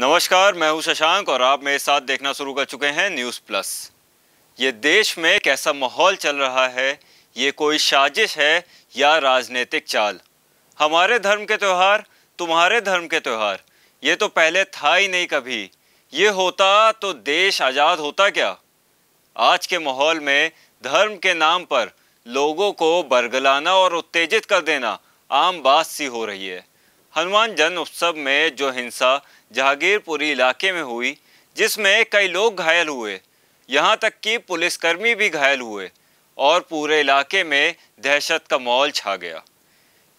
नमस्कार, मैं हूँ शशांक और आप मेरे साथ देखना शुरू कर चुके हैं न्यूज़ प्लस। ये देश में कैसा माहौल चल रहा है, ये कोई साजिश है या राजनीतिक चाल? हमारे धर्म के त्यौहार, तुम्हारे धर्म के त्यौहार। ये तो पहले था ही नहीं कभी। ये होता तो देश आज़ाद होता क्या? आज के माहौल में धर्म के नाम पर लोगों को बरगलाना और उत्तेजित कर देना आम बात सी हो रही है। हनुमान जन्म उत्सव में जो हिंसा जहांगीरपुरी इलाके में हुई, जिसमें कई लोग घायल हुए। यहाँ तक कि पुलिसकर्मी भी घायल हुए और पूरे इलाके में दहशत का माहौल छा गया।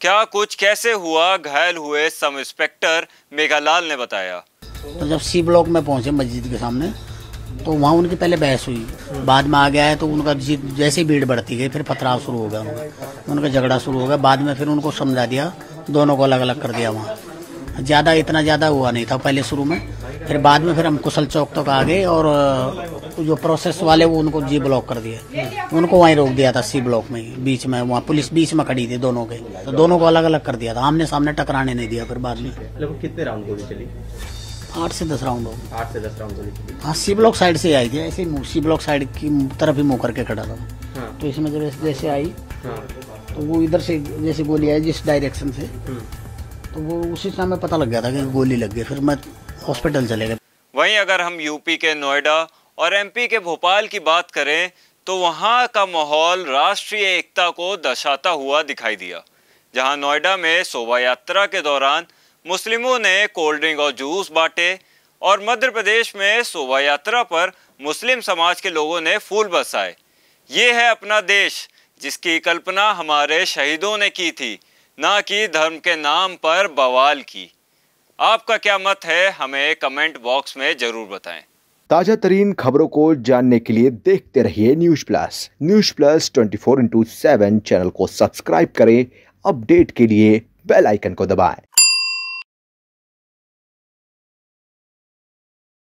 क्या कुछ कैसे हुआ घायल हुए सब इंस्पेक्टर मेघालाल ने बताया। तो जब सी ब्लॉक में पहुँचे मस्जिद के सामने तो वहाँ उनकी पहले बहस हुई। बाद में आ गया है तो उनका जैसे भीड़ बढ़ती गई, फिर पथराव शुरू हो गया उनका। उनका झगड़ा शुरू हो गया। बाद में फिर उनको समझा दिया दोनों को अलग अलग कर दिया वहाँ। ज़्यादा इतना ज़्यादा हुआ नहीं था पहले शुरू में। फिर बाद में फिर हम कुशल चौक तक आ गए और जो प्रोसेस वाले वो उनको जी ब्लॉक कर दिए। उनको वहीं रोक दिया था सी ब्लॉक में बीच में वहाँ पुलिस बीच में खड़ी थी दोनों के। तो दोनों को अलग अलग कर दिया था। आमने सामने टकराने नहीं दिया फिर बाद में। कितने राउंड गोली चली? आठ से दस राउंड हो आठ से दस राउंड गोली चली। हाँ सी ब्लॉक साइड से आई थी। ऐसे सी ब्लॉक साइड की तरफ़ ही मुँह करके खड़ा था। हाँ। तो इसमें जब जैसे आई हाँ। तो वो इधर से जैसे गोली आई जिस डायरेक्शन से हम्म। तो वो उसी समय पता लग गया था कि गोली लग गई फिर मैं हॉस्पिटल चले गए वहीं अगर हम यूपी के नोएडा और एमपी के भोपाल की बात करें तो वहाँ का माहौल राष्ट्रीय एकता को दर्शाता हुआ दिखाई दिया। जहाँ नोएडा में शोभा यात्रा के दौरान मुस्लिमों ने कोल्ड ड्रिंक और जूस बांटे और मध्य प्रदेश में शोभा यात्रा पर मुस्लिम समाज के लोगों ने फूल बरसाए। ये है अपना देश जिसकी कल्पना हमारे शहीदों ने की थी, ना कि धर्म के नाम पर बवाल की। आपका क्या मत है, हमें कमेंट बॉक्स में ज़रूर बताएँ। ताज़ा तरीन खबरों को जानने के लिए देखते रहिए news plus. News plus twenty four into seven channel को सब्सक्राइब करें, अपडेट के लिए बेल आइकन को दबाएँ।